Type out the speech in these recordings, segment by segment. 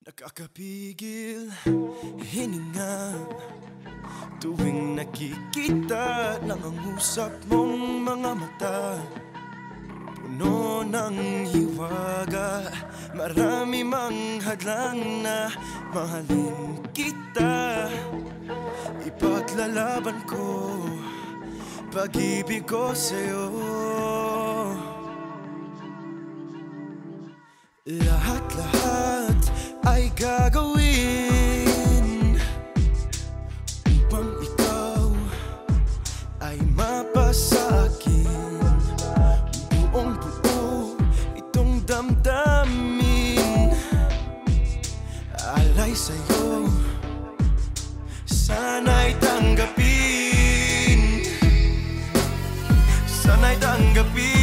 Nakakapigil hininga. Tuwing nakikita lang ang usap mong mga mata. Puno ng hiwaga Marami mang hadlang na mahalin kita. Ipaglalaban ko Pag-ibig ko sa'yo. Lahat-lahat ay gagawin Upang ikaw ay mapasa akin. Buong buo itong damdamin. Alay sa'yo. Sana'y tanggapin. Sana'y tanggapin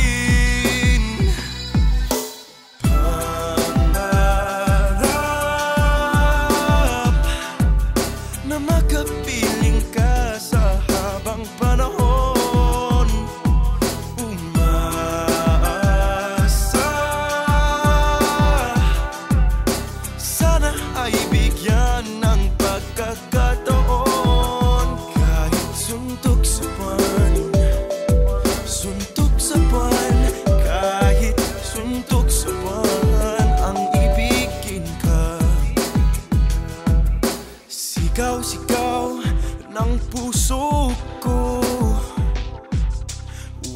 Sigaw, sigaw ng puso ko.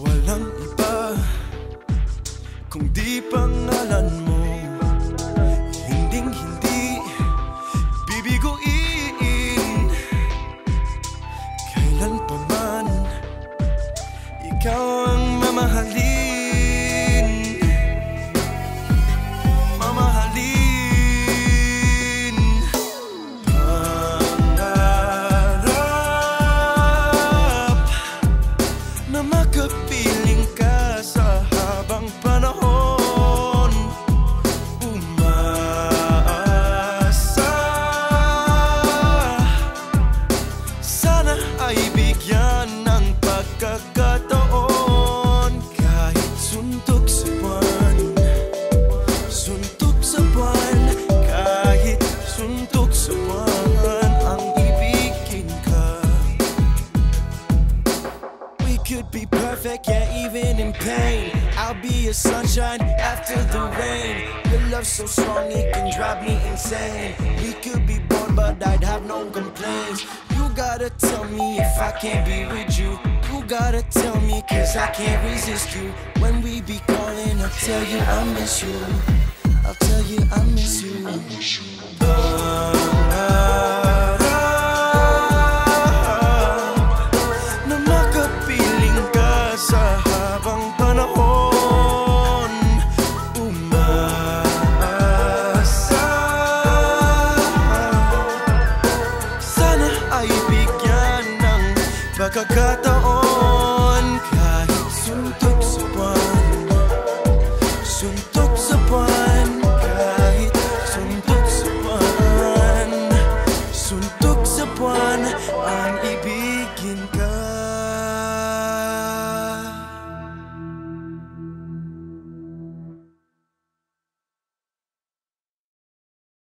Walang iba Kung di pangalan mo. Hinding hindi Bibiguin. Kailan pa man Ikaw ang mamahalin perfect, yeah, even in pain. I'll be your sunshine after the rain. Your love so strong, it can drive me insane. We could be born, but I'd have no complaints. You gotta tell me if I can't be with you. You gotta tell me, cause I can't resist you. When we be calling, I'll tell you I miss you. I'll tell you I miss you. Pangarap fuck a.